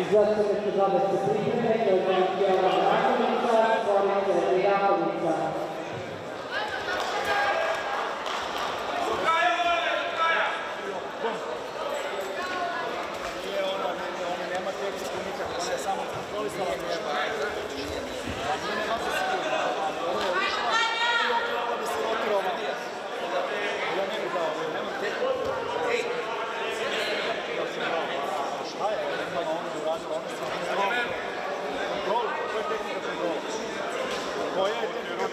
İcra Komisyonu Davetçisi İzmir'e gözlemciye olan Arka Komisyonu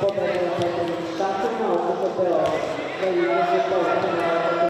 scoprire la propria sostanza ma occupa però la linea che porta